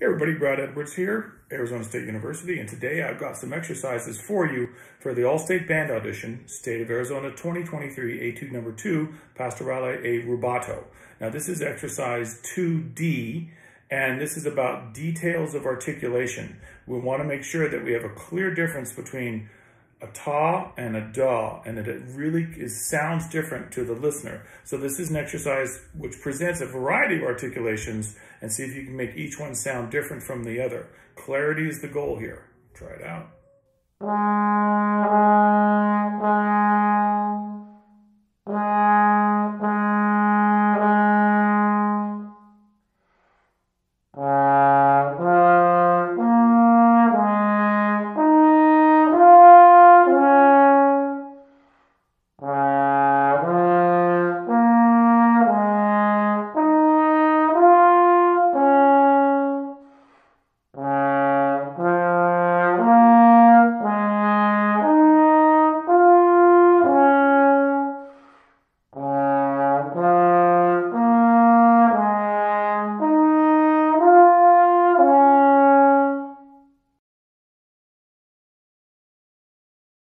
Hey everybody, Brad Edwards here, Arizona State University, and today I've got some exercises for you for the All-State Band Audition, State of Arizona 2023 Etude Number 2, Pastorale e Rubato. Now this is exercise 2D, and this is about details of articulation. We want to make sure that we have a clear difference between a ta and a da, and that it really is, sounds different to the listener. So this is an exercise which presents a variety of articulations and see if you can make each one sound different from the other. Clarity is the goal here. Try it out.